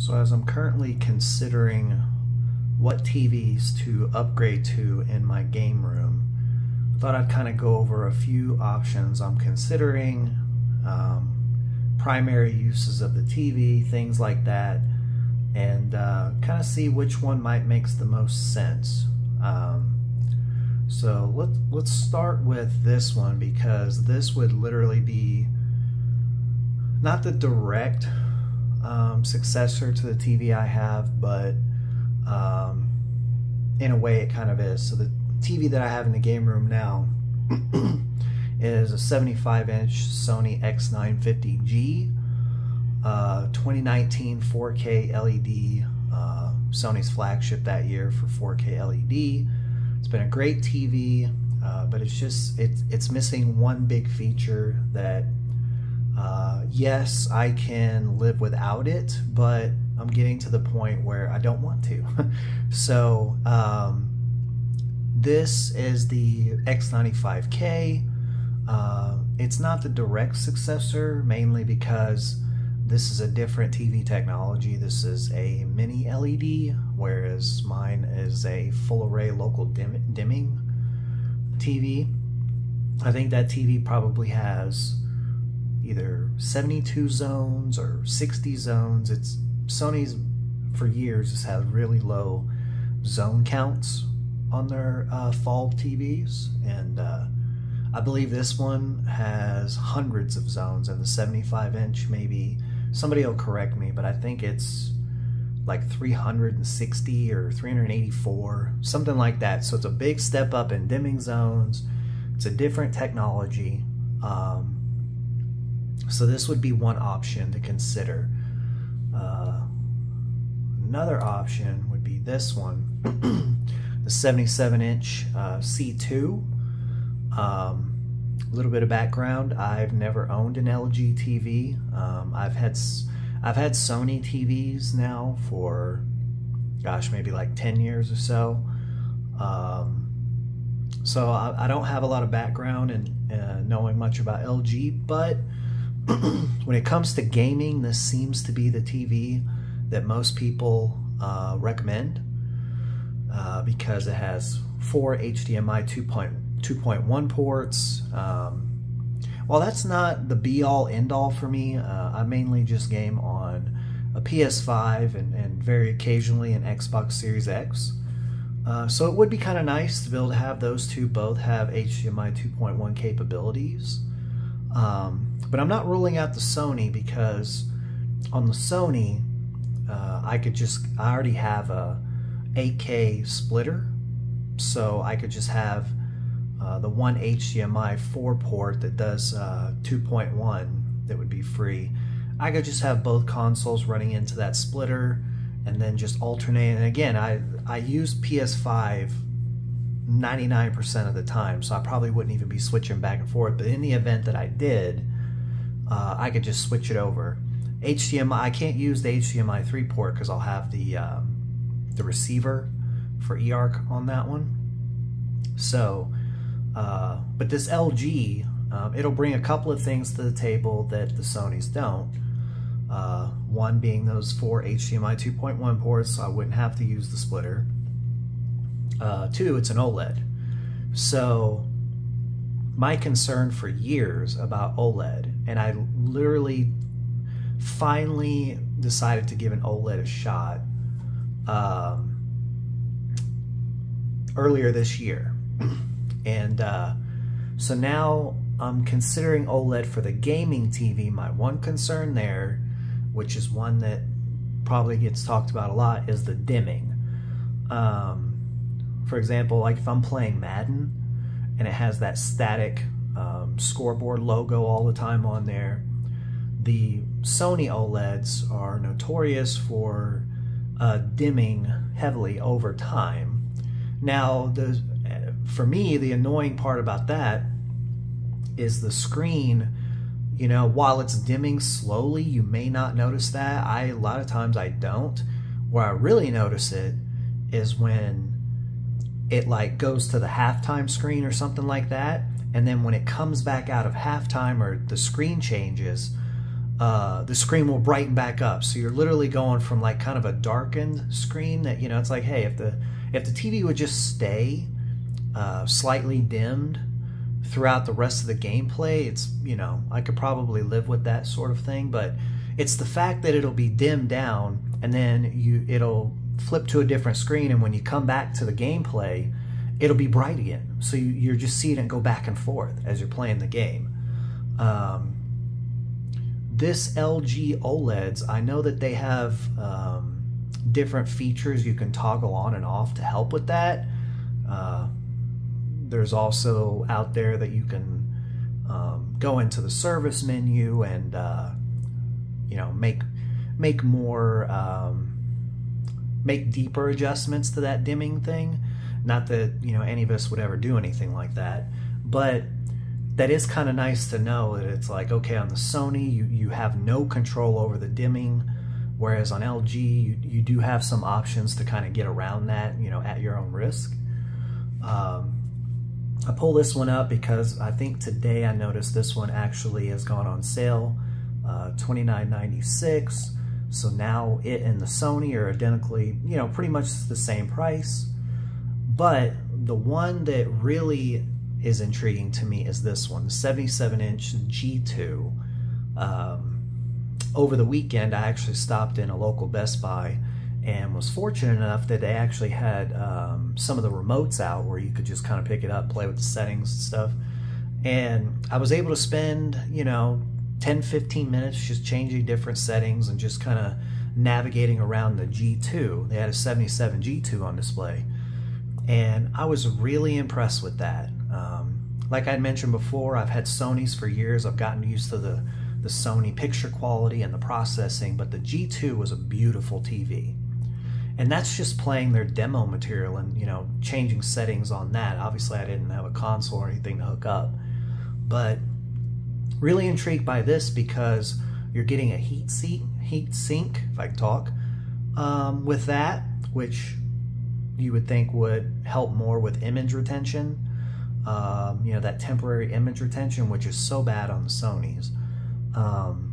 So as I'm currently considering what TVs to upgrade to in my game room, I thought I'd kind of go over a few options I'm considering, um, primary uses of the TV, things like that, and uh, kind of see which one might makes the most sense. Um, so let, let's start with this one because this would literally be not the direct um, successor to the TV I have, but um, in a way it kind of is. So the TV that I have in the game room now is a 75 inch Sony X950G, uh, 2019 4K LED, uh, Sony's flagship that year for 4K LED. It's been a great TV, uh, but it's just it's it's missing one big feature that uh, yes, I can live without it, but I'm getting to the point where I don't want to. so, um, this is the X95K. Uh, it's not the direct successor, mainly because this is a different TV technology. This is a mini LED, whereas mine is a full array local dim dimming TV. I think that TV probably has either 72 zones or 60 zones. It's Sony's for years has had really low zone counts on their uh, FALD TVs, and uh, I believe this one has hundreds of zones, and the 75 inch maybe somebody will correct me, but I think it's like 360 or 384, something like that. So it's a big step up in dimming zones. It's a different technology. Um, so this would be one option to consider. Uh, another option would be this one, the 77 inch uh, C2. Um, a little bit of background: I've never owned an LG TV. Um, I've had I've had Sony TVs now for, gosh, maybe like 10 years or so. Um, so I, I, don't have a lot of background in uh, knowing much about LG, but when it comes to gaming, this seems to be the TV that most people uh, recommend uh, because it has four HDMI 2.1 ports. Um, while that's not the be all end all for me, uh, I mainly just game on a PS5 and, and very occasionally an Xbox Series X. Uh, so it would be kind of nice to be able to have those two both have HDMI 2.1 capabilities. Um, but I'm not ruling out the Sony because on the Sony, uh, I could just, I already have a 8K splitter. So I could just have uh, the one HDMI 4 port that does uh, 2.1 that would be free. I could just have both consoles running into that splitter and then just alternate. And again, I, I use PS5 99% of the time, so I probably wouldn't even be switching back and forth. But in the event that I did, uh, I could just switch it over. HDMI, I can't use the HDMI 3 port because I'll have the um, the receiver for eARC on that one. So, uh, but this LG, um, it'll bring a couple of things to the table that the Sony's don't. Uh, one being those four HDMI 2.1 ports, so I wouldn't have to use the splitter. Uh, two, it's an OLED. So my concern for years about OLED, and I literally finally decided to give an OLED a shot um, earlier this year. and uh, so now I'm considering OLED for the gaming TV. My one concern there, which is one that probably gets talked about a lot, is the dimming. Um, for example, like if I'm playing Madden and it has that static um, scoreboard logo all the time on there, the Sony OLEDs are notorious for uh, dimming heavily over time. Now, the for me, the annoying part about that is the screen. You know, while it's dimming slowly, you may not notice that. I a lot of times I don't. Where I really notice it is when it like goes to the halftime screen or something like that. And then when it comes back out of halftime or the screen changes, uh, the screen will brighten back up. So you're literally going from like kind of a darkened screen that you know it's like, hey, if the if the TV would just stay uh, slightly dimmed throughout the rest of the gameplay, it's you know I could probably live with that sort of thing. But it's the fact that it'll be dimmed down and then you it'll flip to a different screen, and when you come back to the gameplay, it'll be bright again. So you, you're just seeing it go back and forth as you're playing the game. Um, this LG OLEDs, I know that they have um, different features you can toggle on and off to help with that. Uh, there's also out there that you can um, go into the service menu and uh, you know make make more um, make deeper adjustments to that dimming thing. Not that you know any of us would ever do anything like that, but that is kind of nice to know that it's like okay on the Sony you you have no control over the dimming, whereas on LG you you do have some options to kind of get around that you know at your own risk. Um, I pull this one up because I think today I noticed this one actually has gone on sale, uh, $29.96. So now it and the Sony are identically, you know, pretty much the same price. But the one that really is intriguing to me is this one, the 77 inch G2. Um, over the weekend, I actually stopped in a local Best Buy and was fortunate enough that they actually had um, some of the remotes out where you could just kind of pick it up, play with the settings and stuff. And I was able to spend, you know, 10 15 minutes just changing different settings and just kind of navigating around the G2. They had a 77 G2 on display. And I was really impressed with that. Um, like I mentioned before, I've had Sony's for years. I've gotten used to the, the Sony picture quality and the processing, but the G2 was a beautiful TV. And that's just playing their demo material and, you know, changing settings on that. Obviously, I didn't have a console or anything to hook up. But Really intrigued by this because you're getting a heat seat, heat sink, if I can talk, um, with that, which you would think would help more with image retention. Um, you know, that temporary image retention, which is so bad on the Sony's. Um,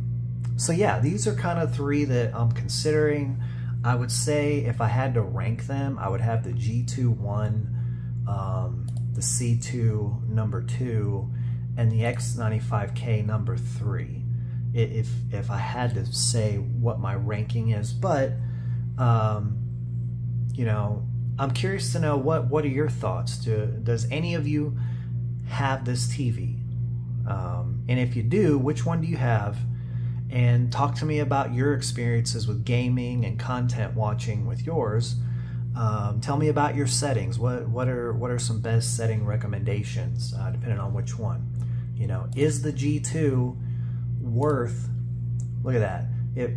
so yeah, these are kind of three that I'm considering. I would say if I had to rank them, I would have the G2 one, um, the C2 number two, and the X95K number three. If if I had to say what my ranking is, but um, you know, I'm curious to know what what are your thoughts? Do, does any of you have this TV? Um, and if you do, which one do you have? And talk to me about your experiences with gaming and content watching with yours. Um, tell me about your settings. What what are what are some best setting recommendations, uh, depending on which one? You know, is the G2 worth, look at that. It,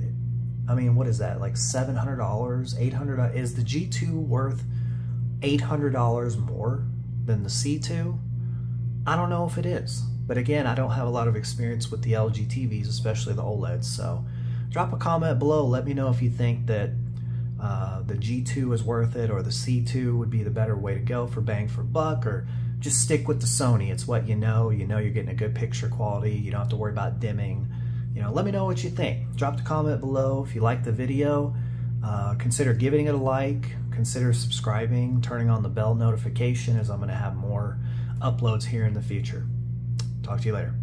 I mean, what is that? Like $700, $800? Is the G2 worth $800 more than the C2? I don't know if it is. But again, I don't have a lot of experience with the LG TVs, especially the OLEDs. So drop a comment below. Let me know if you think that uh, the G2 is worth it or the C2 would be the better way to go for bang for buck or just stick with the Sony. It's what you know. You know you're getting a good picture quality. You don't have to worry about dimming. You know, let me know what you think. Drop the comment below if you like the video. Uh, consider giving it a like. Consider subscribing, turning on the bell notification as I'm going to have more uploads here in the future. Talk to you later.